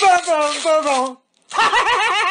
棒棒棒棒哈哈哈哈哈哈